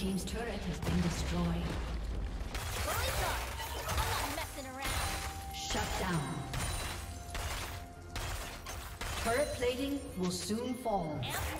team's turret has been destroyed. Shut down. Turret plating will soon fall. Amp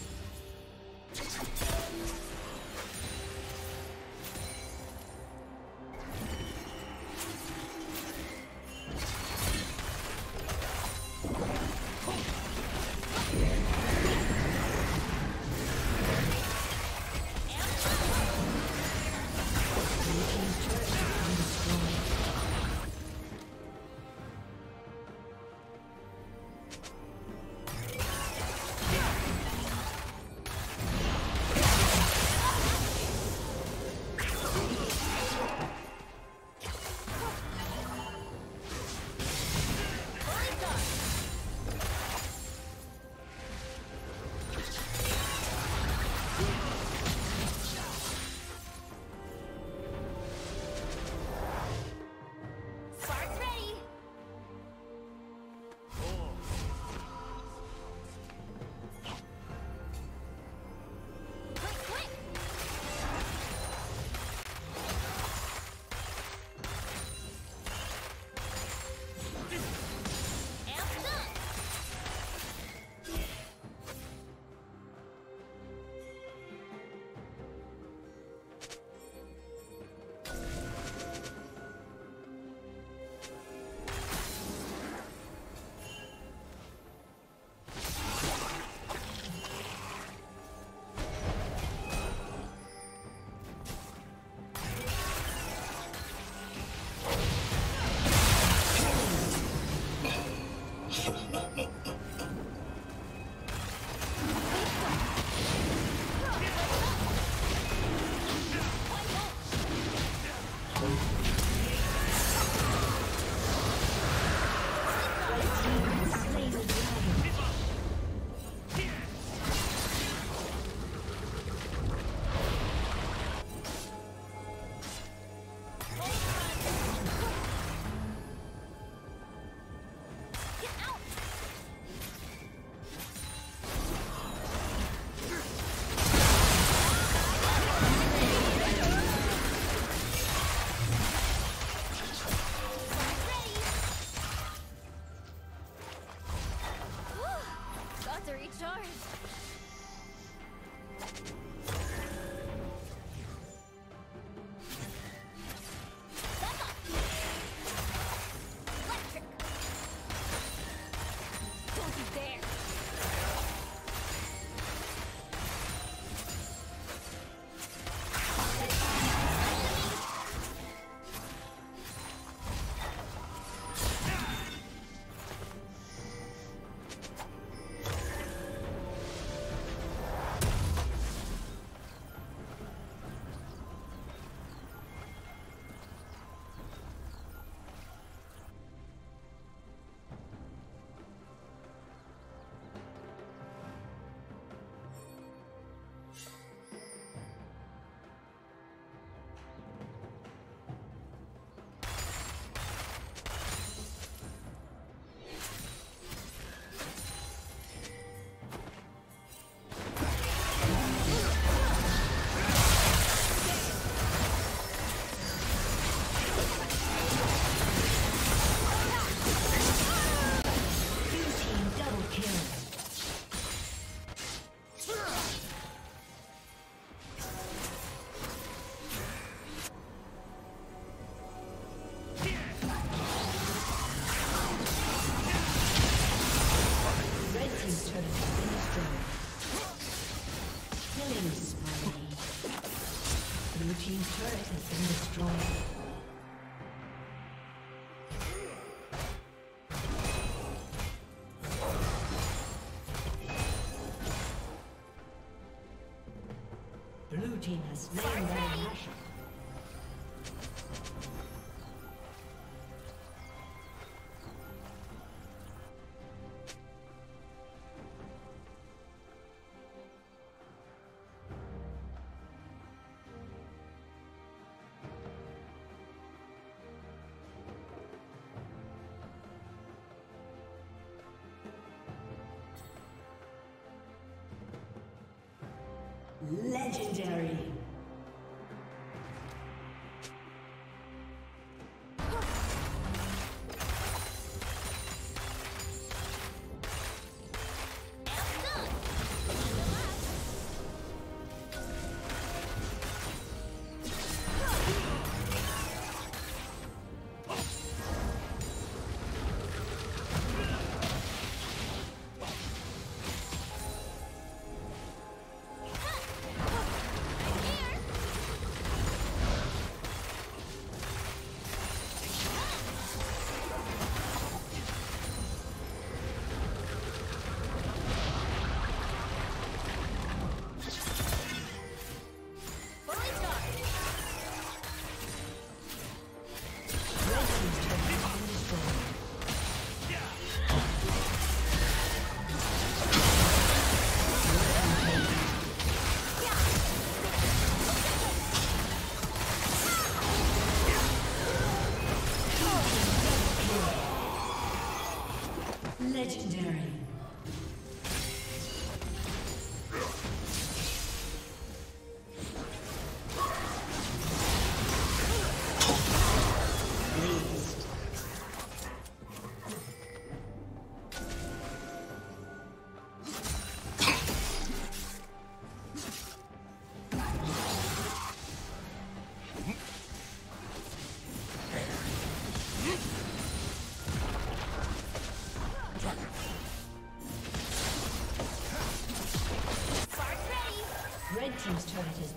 Legendary.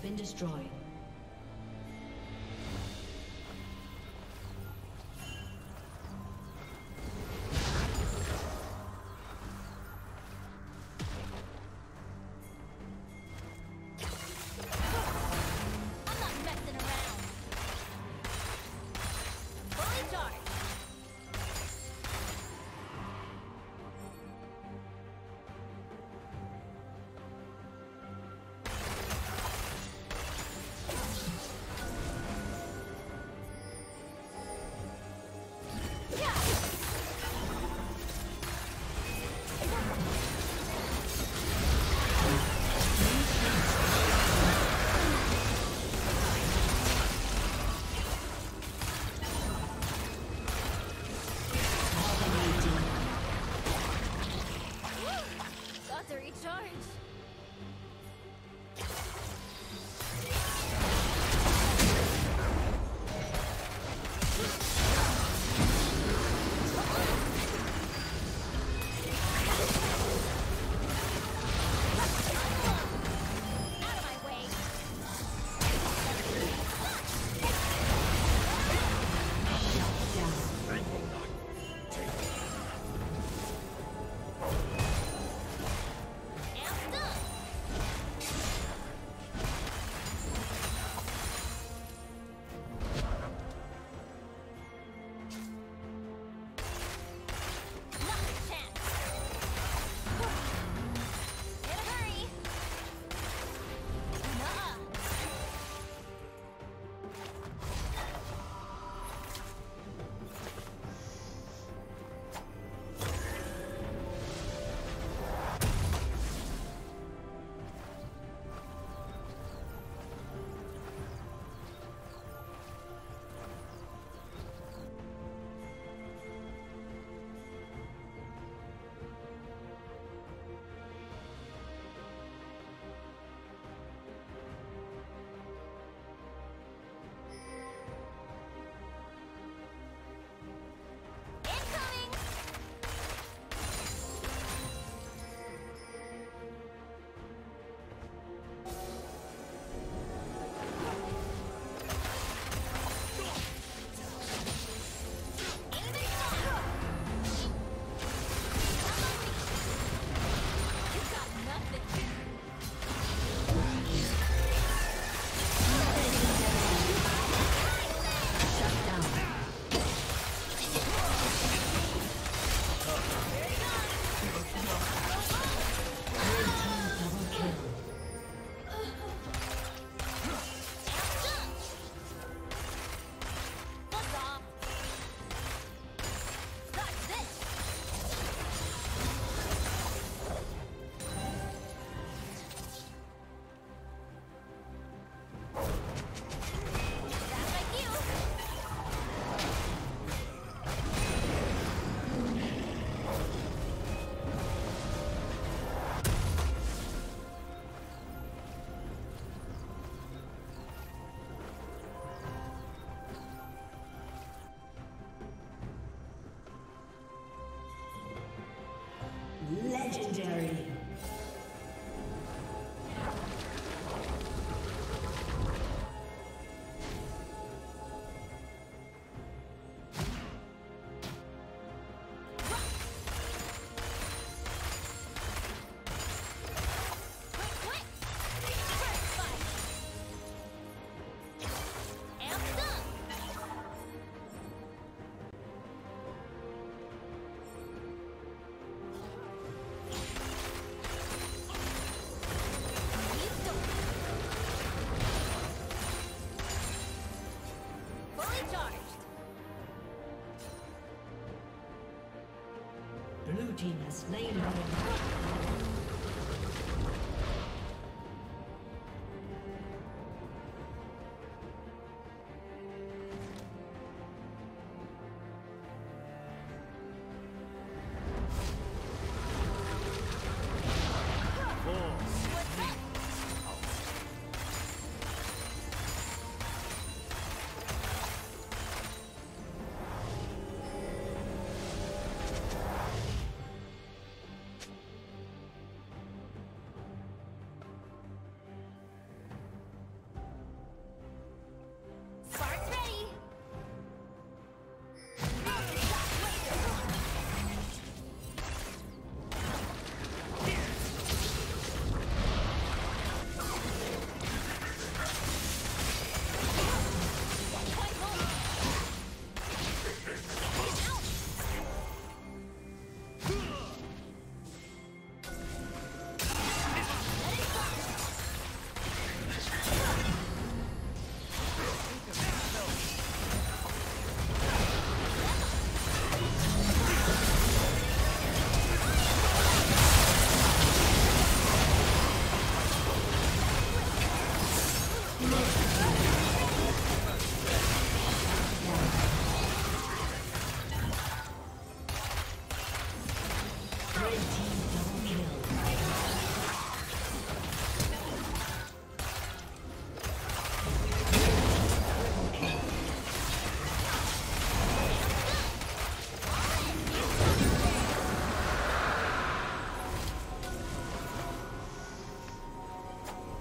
Been destroyed. Legendary. team has slain